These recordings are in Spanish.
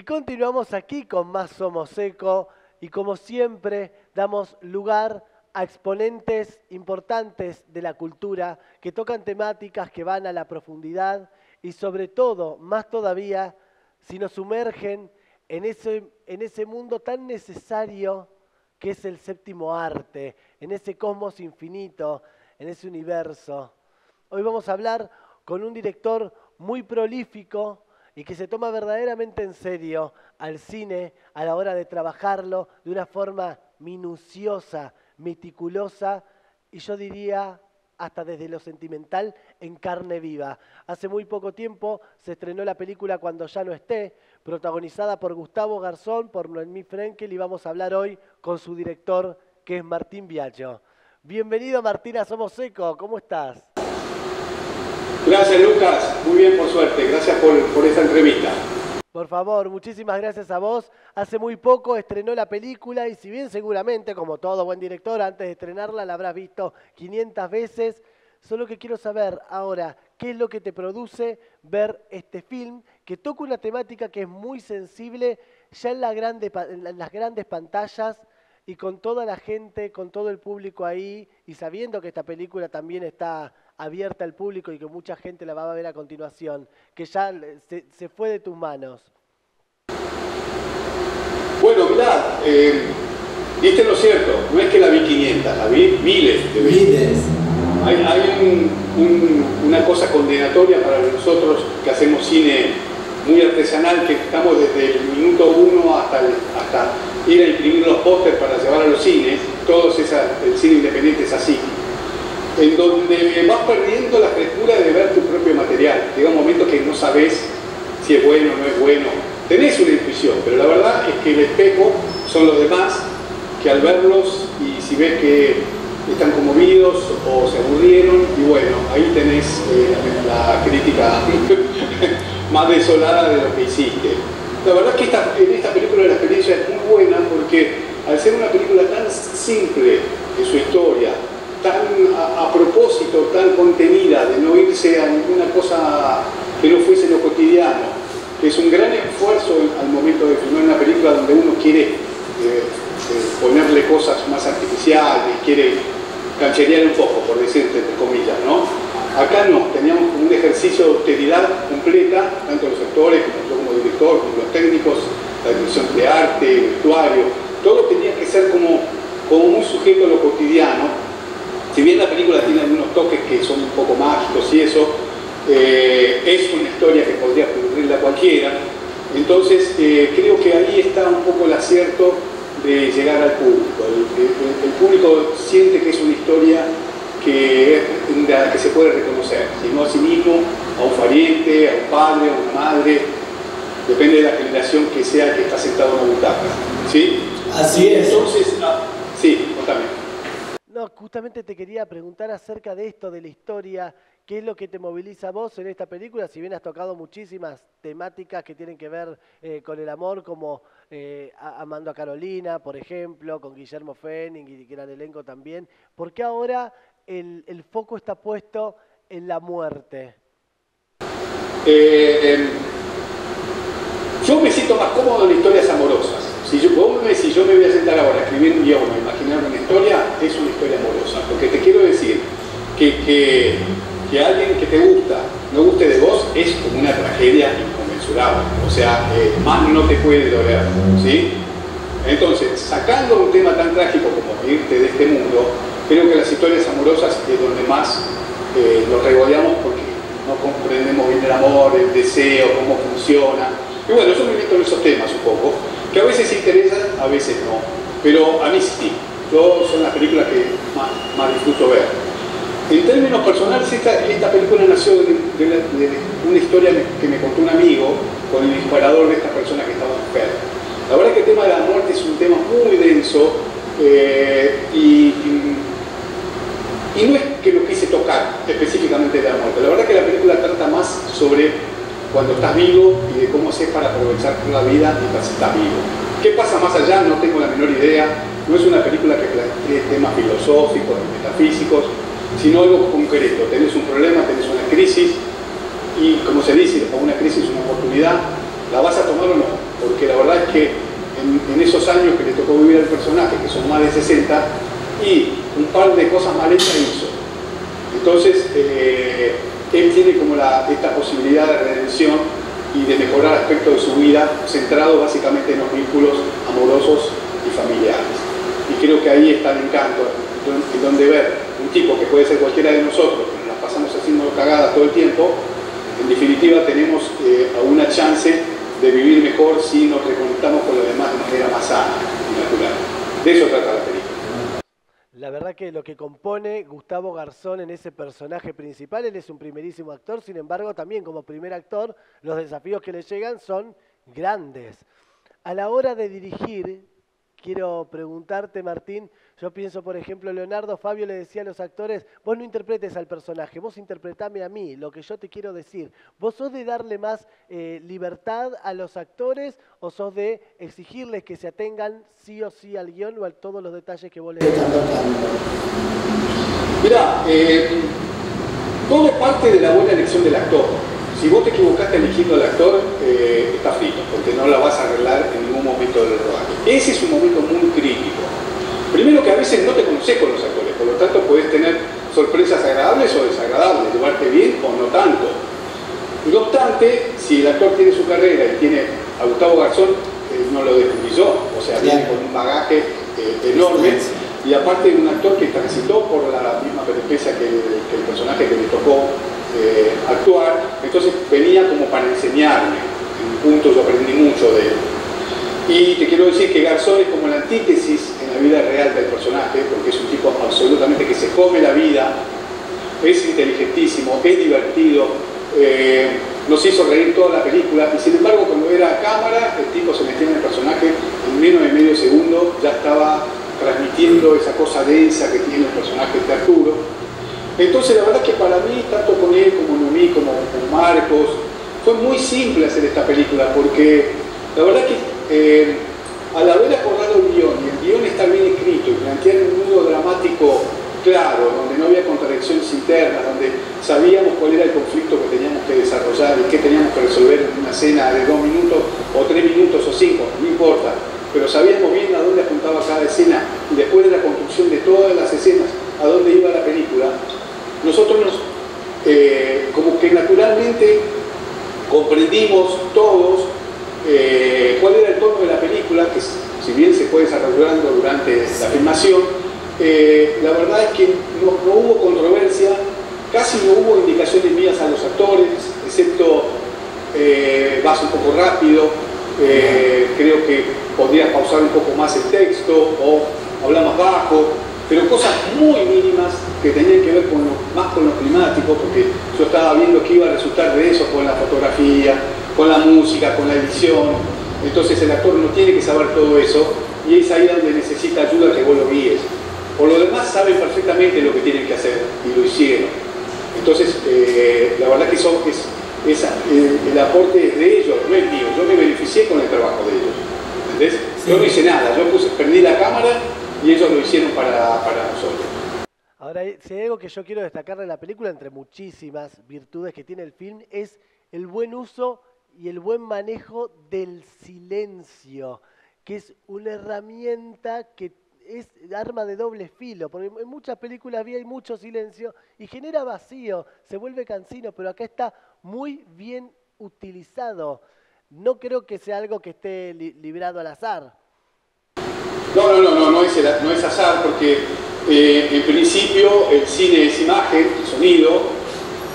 Y continuamos aquí con más Somos Eco y como siempre damos lugar a exponentes importantes de la cultura que tocan temáticas que van a la profundidad y sobre todo, más todavía, si nos sumergen en ese, en ese mundo tan necesario que es el séptimo arte, en ese cosmos infinito, en ese universo. Hoy vamos a hablar con un director muy prolífico y que se toma verdaderamente en serio al cine a la hora de trabajarlo de una forma minuciosa, meticulosa y yo diría hasta desde lo sentimental en carne viva. Hace muy poco tiempo se estrenó la película Cuando ya no esté, protagonizada por Gustavo Garzón, por Noemí Frenkel y vamos a hablar hoy con su director que es Martín Viaggio. Bienvenido Martina Somos Seco, ¿cómo estás? Gracias bien por suerte, gracias por, por esta entrevista. Por favor, muchísimas gracias a vos. Hace muy poco estrenó la película y si bien seguramente, como todo buen director, antes de estrenarla la habrás visto 500 veces, solo que quiero saber ahora qué es lo que te produce ver este film que toca una temática que es muy sensible ya en, las grandes pantallas y con toda la gente, con todo el público ahí y sabiendo que esta película también está abierta al público y que mucha gente la va a ver a continuación, que ya se, fue de tus manos? Bueno, mirá, eh, viste lo cierto, no es que la vi 500, la vi miles de veces. Miles. Hay, una cosa condenatoria para nosotros que hacemos cine muy artesanal, que estamos desde el minuto uno hasta, hasta ir a imprimir los pósters para llevar a los cines, todos esa, el cine independiente es así en donde vas perdiendo la frescura de ver tu propio material. Llega un momento que no sabes si es bueno o no es bueno. Tenés una intuición, pero la verdad es que el espejo son los demás que al verlos y si ves que están conmovidos o se aburrieron, y bueno, ahí tenés eh, la, crítica más desolada de lo que hiciste. La verdad es que en esta película la experiencia es muy buena porque al ser una película tan simple en su historia, tan a, propósito, tan contenida, de no irse a ninguna cosa que no fuese lo cotidiano, que es un gran esfuerzo al momento de filmar una película donde uno quiere eh, eh, ponerle cosas más artificiales, quiere cancherear un poco, por decirte entre comillas, ¿no? Acá no, teníamos un ejercicio de austeridad completa, tanto los actores como yo como director, como los técnicos, la dirección de arte, vestuario, todo tenía que ser como, como muy sujeto a lo cotidiano, si bien la película tiene algunos toques que son un poco mágicos y eso, eh, es una historia que podría ocurrirle a cualquiera, entonces eh, creo que ahí está un poco el acierto de llegar al público. El, público siente que es una historia que, que se puede reconocer, sino a sí mismo, a un pariente, a un padre, a una madre, depende de la generación que sea que está sentado en una butaca. ¿sí? Así es. Entonces, ah, sí, contame. Justamente te quería preguntar acerca de esto, de la historia, qué es lo que te moviliza a vos en esta película, si bien has tocado muchísimas temáticas que tienen que ver eh, con el amor, como eh, Amando a Carolina, por ejemplo, con Guillermo Fenning y que era el elenco también, ¿por qué ahora el, foco está puesto en la muerte? Eh, em, yo me siento más cómodo en historias amorosas. Si yo, si yo me voy a sentar ahora a escribir un guion, imaginar una historia, es una historia amorosa. Porque te quiero decir que, que, que alguien que te gusta no guste de vos es como una tragedia inconmensurable. O sea, eh, más no te puede doler. ¿sí? Entonces, sacando un tema tan trágico como irte de este mundo, creo que las historias amorosas es donde más eh, nos regodeamos porque no comprendemos bien el amor, el deseo, cómo funciona. Y bueno, yo me meto en esos temas un poco que a veces interesan, a veces no. Pero a mí sí, yo son las películas que más, disfruto ver. En términos personales, esta, esta película nació de, una historia que me contó un amigo con el disparador de esta persona que estaba enferma. La verdad que el tema de la muerte es un tema muy denso eh, y, y, no es que lo quise tocar específicamente de la muerte. La verdad que la película trata más sobre cuando estás vivo y de cómo haces para aprovechar la vida mientras estás vivo. ¿Qué pasa más allá? No tengo la menor idea. No es una película que plantee temas filosóficos, metafísicos, sino algo concreto. Tenés un problema, tenés una crisis y, como se dice, una crisis una oportunidad, ¿la vas a tomar o no? porque la verdad es que en, esos años que le tocó vivir al personaje, que son más de 60, y un par de cosas mal hechas hizo. Entonces, eh, él tiene como esta posibilidad de redención y de mejorar aspectos de su vida, centrado básicamente en los vínculos amorosos y familiares. Y creo que ahí está el encanto, en donde ver un tipo que puede ser cualquiera de nosotros, que nos pasamos haciendo cagadas todo el tiempo, en definitiva tenemos eh, una chance de vivir mejor si nos reconectamos con los demás de manera más sana y natural. De eso trata la película. La verdad que lo que compone Gustavo Garzón en ese personaje principal, él es un primerísimo actor, sin embargo también como primer actor los desafíos que le llegan son grandes. A la hora de dirigir, quiero preguntarte, Martín, yo pienso, por ejemplo, Leonardo Fabio le decía a los actores, vos no interpretes al personaje, vos interpretame a mí, lo que yo te quiero decir. ¿Vos sos de darle más eh, libertad a los actores o sos de exigirles que se atengan sí o sí al guion o a todos los detalles que vos les? Mirá, eh, todo parte de la buena elección del actor. Si vos te equivocaste eligiendo al actor, eh, está frito, porque no la vas a arreglar en ningún momento del rodaje. Ese es un momento muy crítico. Primero que a veces no te conoces con los actores, por lo tanto puedes tener sorpresas agradables o desagradables, llevarte bien o no tanto. No obstante, si el actor tiene su carrera y tiene a Gustavo Garzón, eh, no lo descubrió, o sea, viene con un bagaje eh, enorme y aparte un actor que transitó por la misma peripecia que el personaje que le tocó eh, actuar, entonces venía como para enseñarme, en un punto yo aprendí mucho de él. Y te quiero decir que Garzón es como la antítesis en la vida real del personaje, porque es un tipo absolutamente que se come la vida, es inteligentísimo, es divertido, eh, nos hizo reír toda la película y sin embargo cuando era a cámara el tipo se metía en el personaje en menos de medio segundo ya estaba transmitiendo esa cosa densa que tiene el personaje de Arturo. Entonces la verdad que para mí, tanto con él como Noemí, como con Marcos, fue muy simple hacer esta película porque la verdad que eh, al haber acordado el guion y el guion está bien escrito y plantear un nudo dramático claro, donde no había contradicciones internas, donde sabíamos cuál era el conflicto que teníamos que desarrollar y qué teníamos que resolver en una escena de dos minutos o tres minutos o cinco, no importa, pero sabíamos bien a dónde apuntaba cada escena y después de la construcción de todas las escenas, a dónde iba la película, nosotros nos, eh, como que naturalmente comprendimos todos eh, cuál era el tono de la película, que si bien se fue desarrollando durante la filmación, eh, la verdad es que no, hubo controversia, casi no hubo indicaciones mías a los actores, excepto vas un poco rápido, creo que podrías pausar un poco más el texto o hablar más bajo, pero cosas muy mínimas que tenían que ver con más con lo climático, porque yo estaba viendo que iba a resultar de eso con la fotografía, con la música, con la edición. Entonces el actor no tiene que saber todo eso y es ahí donde necesita ayuda que vos lo guíes. Por lo demás saben perfectamente lo que tienen que hacer y lo hicieron. Entonces, eh, la verdad que son, es, el, aporte es de ellos, no es mío. Yo me beneficié con el trabajo de ellos. ¿Entendés? Yo no hice nada, yo puse, prendí la cámara y ellos lo hicieron para, para nosotros. Ahora, si hay algo que yo quiero destacar de la película, entre muchísimas virtudes que tiene el film, es el buen uso y el buen manejo del silencio, que es una herramienta que es arma de doble filo, porque en muchas películas había mucho silencio y genera vacío, se vuelve cansino, pero acá está muy bien utilizado. No creo que sea algo que esté librado al azar. No, no, no, no, no es, no es azar porque eh, en principio el cine es imagen, sonido,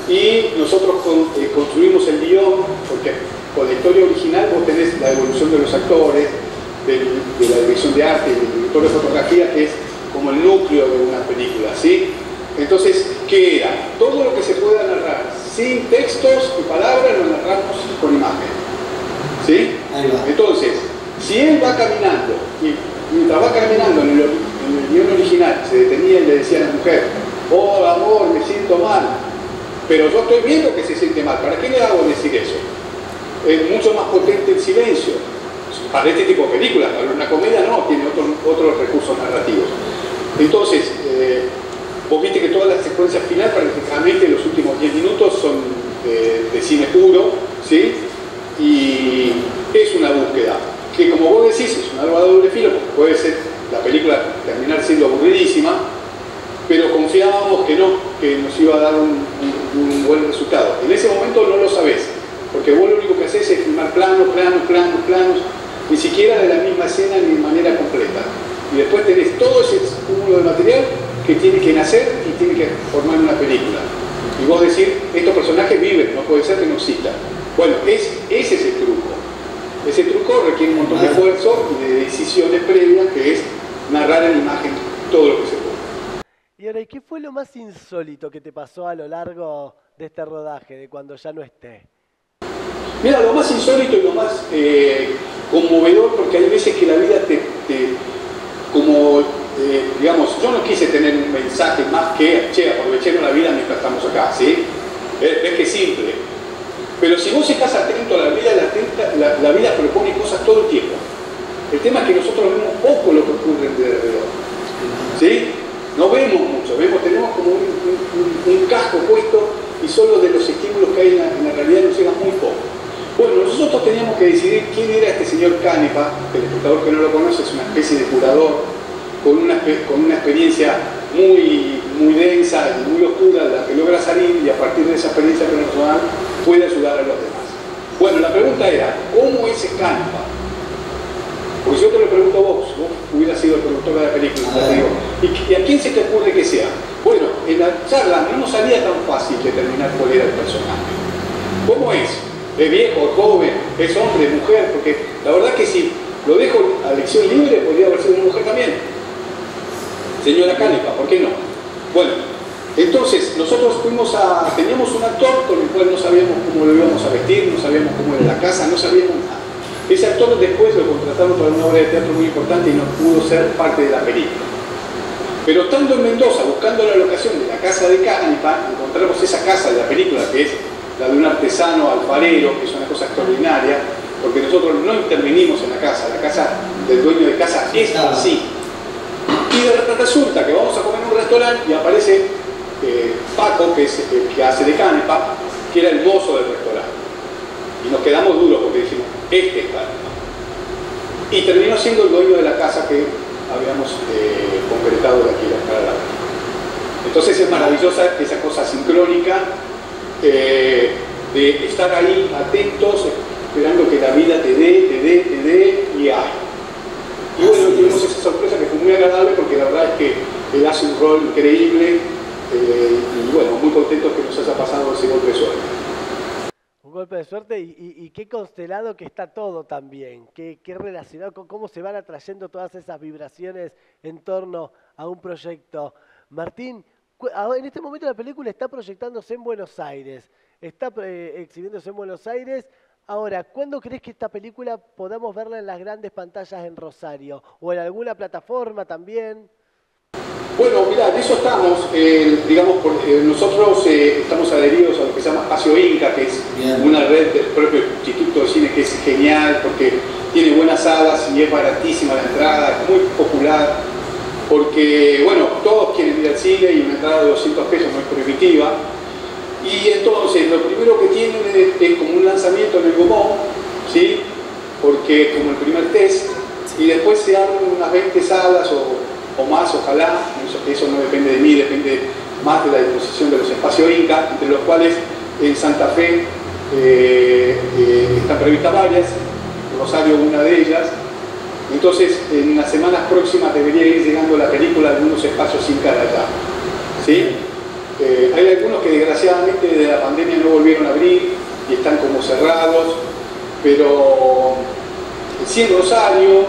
y nosotros eh, construimos el guion porque con la historia original vos tenés la evolución de los actores, de la dirección de arte, del director de fotografía, que es como el núcleo de una película, ¿sí? Entonces, ¿qué era? Todo lo que se pueda narrar sin textos y palabras lo narramos con imagen. ¿Sí? Entonces, si él va caminando y mientras va caminando en el, guion original, se detenía y le decía a la mujer, oh amor, me siento mal, pero yo estoy viendo que se siente mal, ¿para qué le hago decir eso? Es mucho más potente el silencio, para este tipo de películas, para una comedia no, tiene otros recursos narrativos. Entonces, eh, vos viste que todas las secuencias finales, prácticamente los últimos 10 minutos son de cine puro, ¿sí? Y es una búsqueda. puede ser la película terminar siendo aburridísima, pero confiábamos que no, que nos iba a dar un, buen resultado. En ese momento no lo sabés, porque vos lo único que haces es filmar planos, planos, planos, planos, ni siquiera de la misma escena ni de manera completa. Y después tenés todo ese cúmulo de material que tiene que nacer y tiene que formar una película. Y vos decir, estos personajes viven, no puede ser que no existan. Bueno, es, ese es el truco. Ese truco requiere un montón de esfuerzo y de decisiones previas, que es narrar en imagen todo lo que se puede. Y ahora, qué fue lo más insólito que te pasó a lo largo de este rodaje, de cuando ya no esté? Mira, lo más insólito y lo más eh, conmovedor, porque hay veces que la vida te, como, eh, digamos, yo no quise tener un mensaje más que, che, aprovechemos la vida mientras estamos acá, ¿sí? Es, que simple. Pero si vos estás atento a la vida, la, vida propone cosas todo el tiempo. El tema es que nosotros vemos poco lo que ocurre alrededor. ¿Sí? No vemos mucho, vemos, tenemos como un, casco puesto y solo de los estímulos que hay en la, en la realidad nos llegan muy poco. Bueno, nosotros teníamos que decidir quién era este señor Canepa, el espectador que no lo conoce es una especie de curador con una, con una experiencia muy, muy densa y muy oscura de la que logra salir y a partir de esa experiencia personal puede ayudar a los demás. Bueno, la pregunta era, ¿cómo es Canepa? Porque yo te lo pregunto a vos, vos hubieras sido el productor de la película, te digo, ¿y a quién se te ocurre que sea? Bueno, en la charla no nos salía tan fácil determinar cuál era el personaje. ¿Cómo es? es viejo, es joven, es hombre, es mujer, porque la verdad que si lo dejo a elección libre, podría haber sido una mujer también. Señora Canepa, ¿por qué no? Bueno, entonces nosotros fuimos a, teníamos un actor con el cual no sabíamos cómo lo íbamos a vestir, no sabíamos cómo era la casa, no sabíamos nada. Ese actor después lo contrataron para una obra de teatro muy importante y no pudo ser parte de la película. Pero estando en Mendoza, buscando la locación de la casa de Canepa, encontramos esa casa de la película que es la de un artesano alfarero, que es una cosa extraordinaria, porque nosotros no intervenimos en la casa, la casa del dueño de casa es así. Y de resulta que vamos a comer en un restaurante y aparece eh, Paco, que es el que hace de canepa, que era el mozo del restaurante. Y nos quedamos duros porque dijimos, este es canepa. Y terminó siendo el dueño de la casa que habíamos eh, concretado de aquí para la Entonces es maravillosa esa cosa sincrónica eh, de estar ahí atentos, esperando que la vida te dé, te dé, te dé y hay. Y bueno, tuvimos esa sorpresa que fue muy agradable porque la verdad es que él hace un rol increíble eh, y bueno, muy contentos que nos haya pasado ese golpe de suerte. Un golpe de suerte y, qué constelado que está todo también, qué, qué relacionado con cómo se van atrayendo todas esas vibraciones en torno a un proyecto. Martín, en este momento la película está proyectándose en Buenos Aires, está eh, exhibiéndose en Buenos Aires. Ahora, ¿cuándo crees que esta película podamos verla en las grandes pantallas en Rosario? ¿O en alguna plataforma también? Bueno, mira, de eso estamos, eh, digamos, eh, nosotros estamos adheridos a lo que se llama Espacio Inca, que es una red del propio Instituto de Cine que es genial porque tiene buenas salas y es baratísima la entrada, es muy popular porque, bueno, todos quieren ir al cine y una entrada de 200 pesos no es prohibitiva. Y entonces, lo primero que tienen es, como un lanzamiento en el Gomón, ¿sí? porque como el primer test, y después se abren unas 20 salas o, más, ojalá, eso, no depende de mí, depende más de la disposición de los espacios Inca, entre los cuales en Santa Fe eh, eh, están previstas varias, Rosario una de ellas, entonces, en las semanas próximas debería ir llegando la película a algunos espacios sin cara allá. ¿Sí? Eh, hay algunos que desgraciadamente desde la pandemia no volvieron a abrir y están como cerrados, pero sí en Rosario,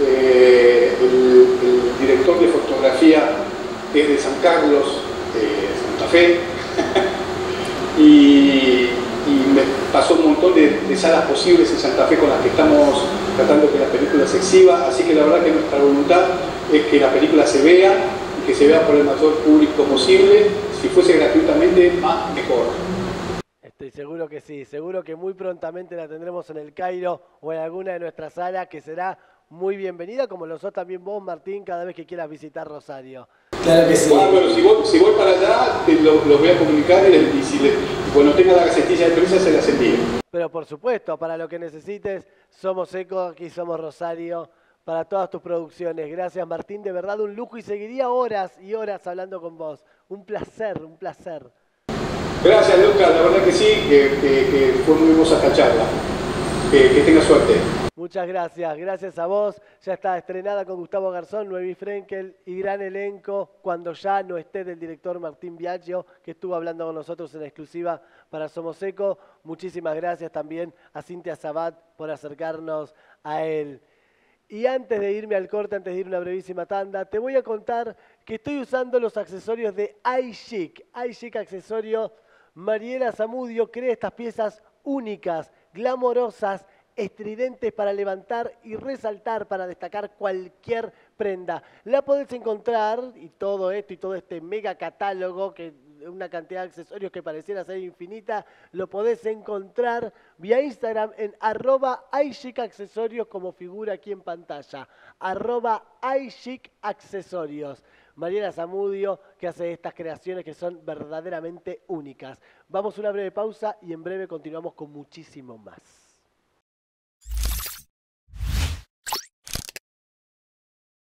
eh, el, director de fotografía es de San Carlos, Santa Fe, y me pasó un montón de, salas posibles en Santa Fe con las que estamos tratando que la película se exhiba, así que la verdad que nuestra voluntad es que la película se vea y que se vea por el mayor público posible, si fuese gratuitamente más mejor. Estoy seguro que sí, seguro que muy prontamente la tendremos en el Cairo o en alguna de nuestras salas que será muy bienvenida, como lo sos también vos, Martín, cada vez que quieras visitar Rosario. Claro que sí. bueno, si voy, si voy para allá, los voy a comunicar y, si cuando tenga la gacetilla de prensa se las envío. Pero por supuesto, para lo que necesites, somos Eco, aquí somos Rosario, para todas tus producciones. Gracias Martín, de verdad un lujo y seguiría horas y horas hablando con vos. Un placer, un placer. Gracias Lucas, la verdad que sí, que, fue muy hermosa esta charla. Que, que tenga suerte. Muchas gracias, gracias a vos. Ya está estrenada con Gustavo Garzón, Nuevi Frenkel y gran elenco cuando ya no esté del director Martín Biagio, que estuvo hablando con nosotros en exclusiva para Somoseco. Muchísimas gracias también a Cintia Sabat por acercarnos a él. Y antes de irme al corte, antes de ir una brevísima tanda, te voy a contar que estoy usando los accesorios de iChic. iChic Accesorio. Mariela Zamudio crea estas piezas únicas, glamorosas, estridentes para levantar y resaltar, para destacar cualquier prenda. La podés encontrar, y todo esto y todo este mega catálogo, que una cantidad de accesorios que pareciera ser infinita, lo podés encontrar vía Instagram en arroba accesorios como figura aquí en pantalla. Arroba accesorios. Mariela Zamudio, que hace estas creaciones que son verdaderamente únicas. Vamos a una breve pausa y en breve continuamos con muchísimo más.